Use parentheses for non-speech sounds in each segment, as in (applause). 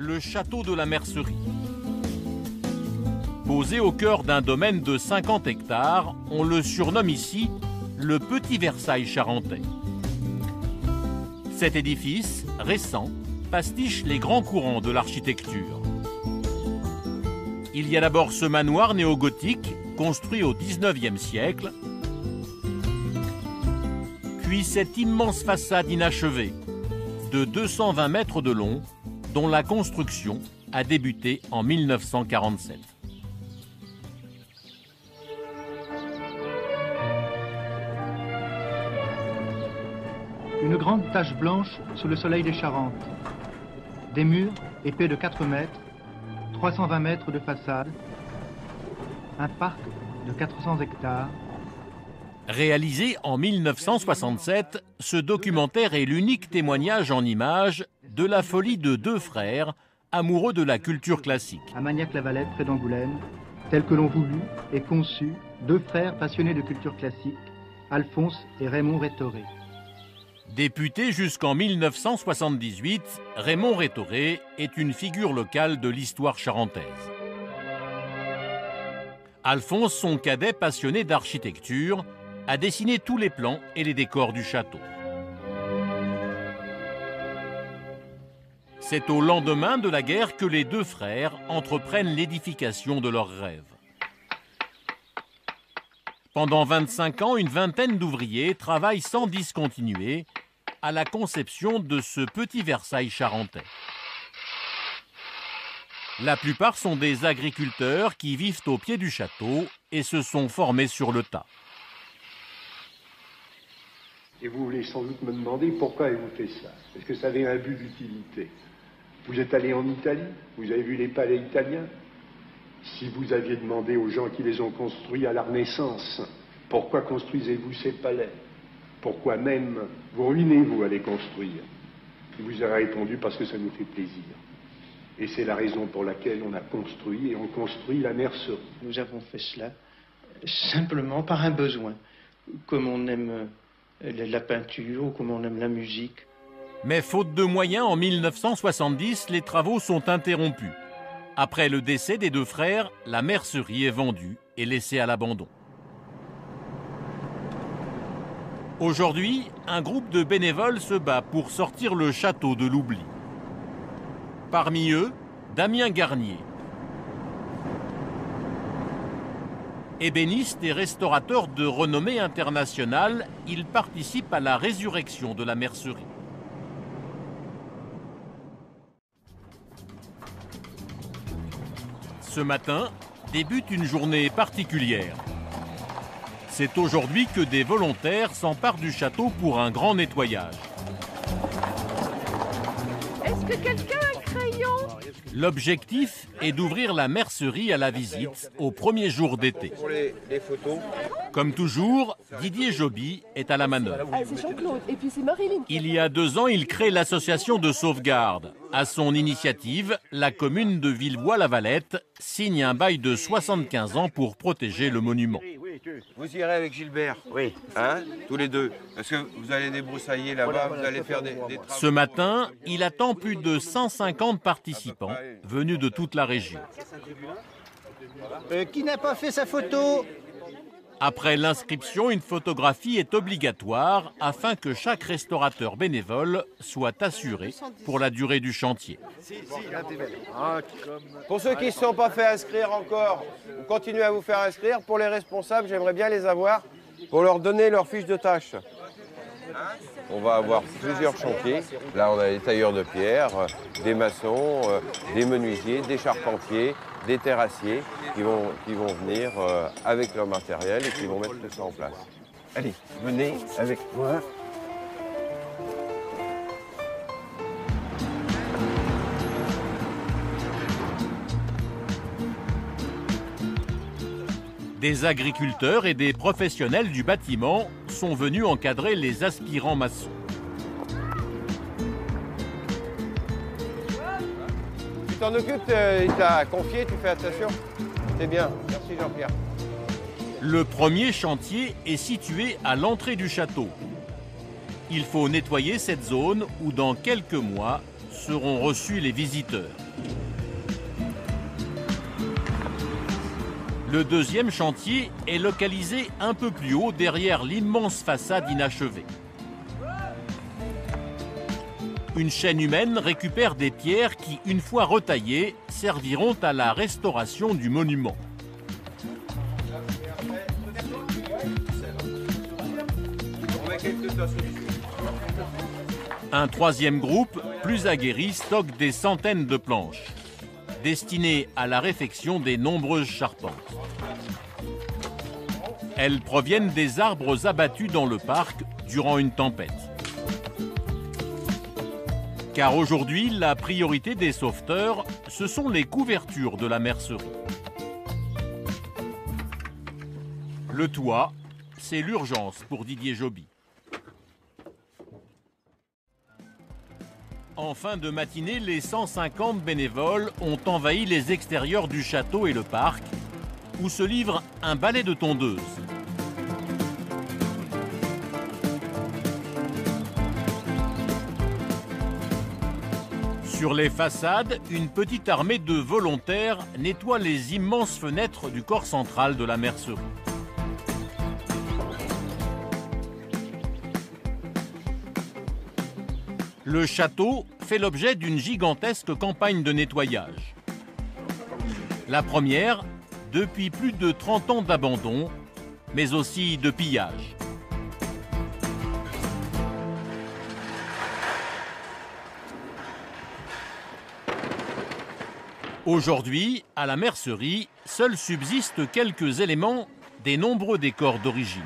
le château de la Mercerie. Posé au cœur d'un domaine de 50 hectares, on le surnomme ici le Petit Versailles charentais. Cet édifice, récent, pastiche les grands courants de l'architecture. Il y a d'abord ce manoir néo-gothique, construit au XIXe siècle, puis cette immense façade inachevée, de 220 mètres de long, dont la construction a débuté en 1947. Une grande tache blanche sous le soleil des Charentes. Des murs épais de 4 mètres, 320 mètres de façade, un parc de 400 hectares. Réalisé en 1967, ce documentaire est l'unique témoignage en images de la folie de deux frères amoureux de la culture classique. À Magnac-la-Valette, près d'Angoulême, tel que l'ont voulu et conçu deux frères passionnés de culture classique, Alphonse et Raymond Rétoré. Député jusqu'en 1978, Raymond Rétoré est une figure locale de l'histoire charentaise. Alphonse, son cadet passionné d'architecture, a dessiné tous les plans et les décors du château. C'est au lendemain de la guerre que les deux frères entreprennent l'édification de leurs rêves. Pendant 25 ans, une vingtaine d'ouvriers travaillent sans discontinuer à la conception de ce petit Versailles charentais. La plupart sont des agriculteurs qui vivent au pied du château et se sont formés sur le tas. Et vous voulez sans doute me demander pourquoi avez-vous fait ça? Est-ce que ça avait un but d'utilité? Vous êtes allé en Italie, vous avez vu les palais italiens. Si vous aviez demandé aux gens qui les ont construits à la Renaissance, pourquoi construisez-vous ces palais? Pourquoi même vous ruinez-vous à les construire? Il vous a répondu parce que ça nous fait plaisir. Et c'est la raison pour laquelle on a construit et on construit la mercerie. Nous avons fait cela simplement par un besoin, comme on aime la peinture ou comme on aime la musique. Mais faute de moyens, en 1970, les travaux sont interrompus. Après le décès des deux frères, la mercerie est vendue et laissée à l'abandon. Aujourd'hui, un groupe de bénévoles se bat pour sortir le château de l'oubli. Parmi eux, Damien Garnier. Ébéniste et restaurateur de renommée internationale, il participe à la résurrection de la mercerie. Ce matin débute une journée particulière. C'est aujourd'hui que des volontaires s'emparent du château pour un grand nettoyage. Est-ce que quelqu'un a un crayon? L'objectif est d'ouvrir la mercerie à la visite au premier jour d'été. Comme toujours, Didier Joby est à la manœuvre. Ah. Il y a deux ans, il crée l'association de sauvegarde. À son initiative, la commune de Villebois-la-Valette signe un bail de 75 ans pour protéger le monument. Vous irez avec Gilbert Oui. Hein Tous les deux. Parce que vous allez débroussailler là-bas, vous allez faire des, des travaux. Ce matin, il attend plus de 150 participants venus de toute la région. Euh, qui n'a pas fait sa photo? Après l'inscription, une photographie est obligatoire afin que chaque restaurateur bénévole soit assuré pour la durée du chantier. Pour ceux qui ne se sont pas fait inscrire encore, vous continuez à vous faire inscrire. Pour les responsables, j'aimerais bien les avoir pour leur donner leur fiche de tâche. On va avoir plusieurs chantiers. Là, on a des tailleurs de pierre, euh, des maçons, euh, des menuisiers, des charpentiers, des terrassiers qui vont, venir euh, avec leur matériel et qui vont mettre tout ça en place. Allez, venez avec moi. Des agriculteurs et des professionnels du bâtiment sont venus encadrer les aspirants maçons. T'en occupes, euh, il t'a confié, tu fais attention. C'est bien, merci Jean-Pierre. Le premier chantier est situé à l'entrée du château. Il faut nettoyer cette zone où dans quelques mois seront reçus les visiteurs. Le deuxième chantier est localisé un peu plus haut derrière l'immense façade inachevée. Une chaîne humaine récupère des pierres qui, une fois retaillées, serviront à la restauration du monument. Un troisième groupe, plus aguerri, stocke des centaines de planches, destinées à la réfection des nombreuses charpentes. Elles proviennent des arbres abattus dans le parc durant une tempête. Car aujourd'hui, la priorité des sauveteurs, ce sont les couvertures de la mercerie. Le toit, c'est l'urgence pour Didier Joby. En fin de matinée, les 150 bénévoles ont envahi les extérieurs du château et le parc, où se livre un balai de tondeuse. Sur les façades, une petite armée de volontaires nettoie les immenses fenêtres du corps central de la mercerie. Le château fait l'objet d'une gigantesque campagne de nettoyage. La première, depuis plus de 30 ans d'abandon, mais aussi de pillage. Aujourd'hui, à la mercerie, seuls subsistent quelques éléments des nombreux décors d'origine.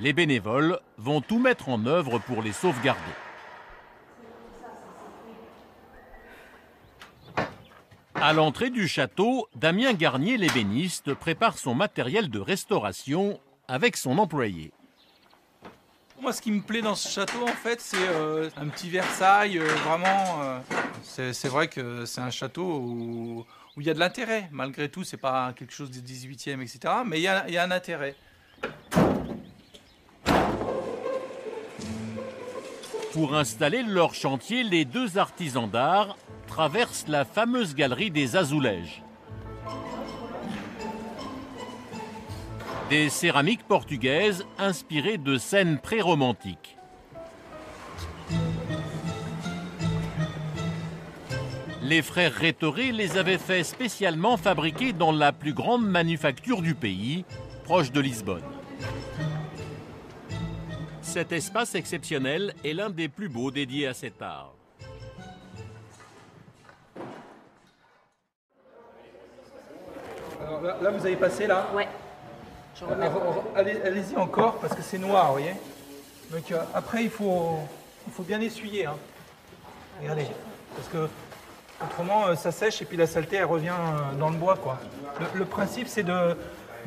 Les bénévoles vont tout mettre en œuvre pour les sauvegarder. À l'entrée du château, Damien Garnier, l'ébéniste, prépare son matériel de restauration avec son employé. Moi, ce qui me plaît dans ce château, en fait, c'est euh, un petit Versailles. euh, vraiment, euh, c'est vrai que c'est un château où il y a de l'intérêt. Malgré tout, c'est pas quelque chose du 18e, etc. Mais il y a, y a un intérêt. Pour installer leur chantier, les deux artisans d'art traversent la fameuse galerie des Azulèges. Des céramiques portugaises inspirées de scènes pré-romantiques. Les frères Rétoré les avaient fait spécialement fabriquer dans la plus grande manufacture du pays, proche de Lisbonne. Cet espace exceptionnel est l'un des plus beaux dédiés à cet art. Alors là, là, vous avez passé là? Ouais. Allez- Allez-y encore parce que c'est noir, vous voyez. Donc euh, après, il faut, il faut bien essuyer. hein. Regardez, parce que autrement, euh, ça sèche et puis la saleté, elle revient euh, dans le bois, quoi. Le, le principe, c'est de,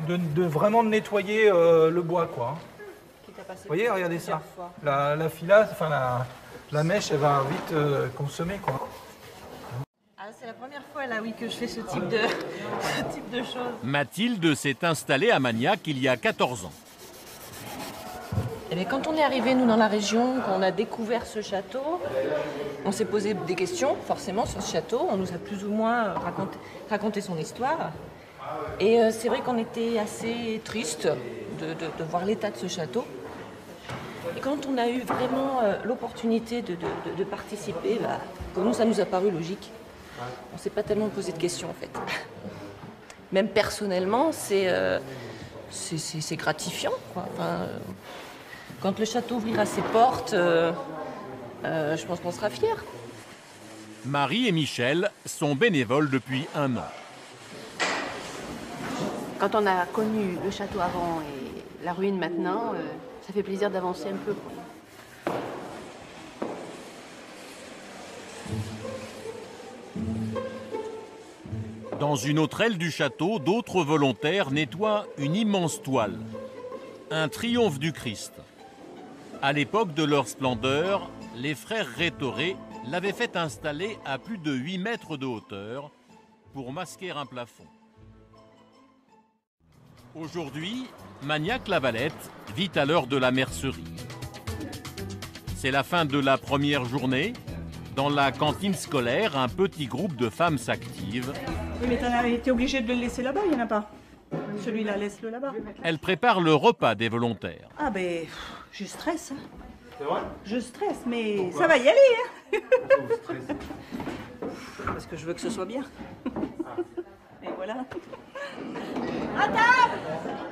de, de vraiment nettoyer euh, le bois, quoi. hein. Vous voyez, regardez ça. La, la filasse, enfin la, la mèche, elle va vite euh, consommer, quoi. C'est la première fois là, oui, que je fais ce type de, (laughs) ce type de choses. Mathilde s'est installée à Magnac il y a 14 ans. Eh bien, quand on est arrivé, nous, dans la région, qu'on a découvert ce château, on s'est posé des questions, forcément, sur ce château. On nous a plus ou moins raconté, raconté son histoire. Et euh, c'est vrai qu'on était assez triste de, de- de voir l'état de ce château. Et quand on a eu vraiment euh, l'opportunité de participer, bah, pour nous, ça nous a paru logique. On ne s'est pas tellement posé de questions, en fait. Même personnellement, c'est euh, c'est- gratifiant. quoi. Enfin, euh, quand le château ouvrira ses portes, euh, euh, je pense qu'on sera fiers. Marie et Michel sont bénévoles depuis un an. Quand on a connu le château avant et la ruine maintenant, euh, ça fait plaisir d'avancer un peu. quoi. Dans une autre aile du château, d'autres volontaires nettoient une immense toile, un triomphe du Christ. À l'époque de leur splendeur, les frères Rétoré l'avaient fait installer à plus de 8 mètres de hauteur pour masquer un plafond. Aujourd'hui, Magnac-Lavalette vit à l'heure de la mercerie. C'est la fin de la première journée. Dans la cantine scolaire, un petit groupe de femmes s'active. Oui, mais t'en as été obligé de le laisser là-bas, il n'y en a pas. Celui-là, laisse-le là-bas. Elles préparent le repas des volontaires. Ah ben, pff, je stresse. hein. C'est vrai? Je stresse, mais ça va y aller. Hein. Parce que je veux que ce soit bien. Et voilà.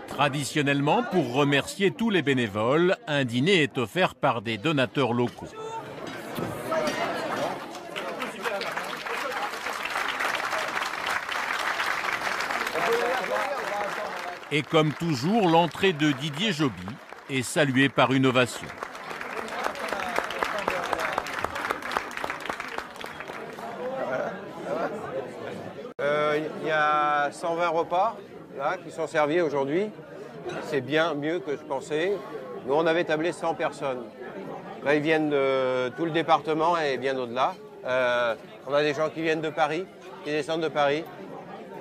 Traditionnellement, pour remercier tous les bénévoles, un dîner est offert par des donateurs locaux. Et comme toujours, l'entrée de Didier Joby est saluée par une ovation. Euh, Il y a 120 repas là, qui sont servis aujourd'hui. C'est bien mieux que je pensais. Nous, on avait tablé 100 personnes. Là, ils viennent de tout le département et bien au-delà. Euh, on a des gens qui viennent de Paris, qui descendent de Paris.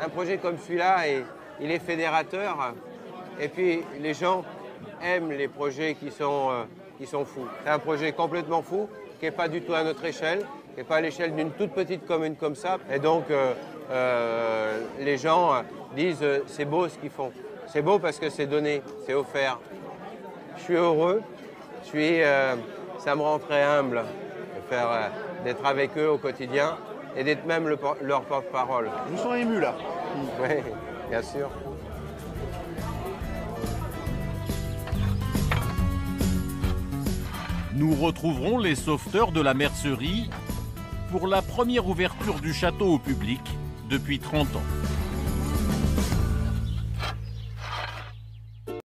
Un projet comme celui-là, et- il est fédérateur. Et puis, les gens aiment les projets qui sont, euh, qui sont fous. C'est un projet complètement fou, qui n'est pas du tout à notre échelle, qui n'est pas à l'échelle d'une toute petite commune comme ça. Et donc, euh, euh, les gens disent c'est beau ce qu'ils font. C'est beau parce que c'est donné, c'est offert. Je suis heureux, je suis, ça me rend très humble de faire, d'être avec eux au quotidien et d'être même le leur porte-parole. Je me sens ému là. Oui, bien sûr. Nous retrouverons les sauveteurs de la mercerie pour la première ouverture du château au public depuis 30 ans.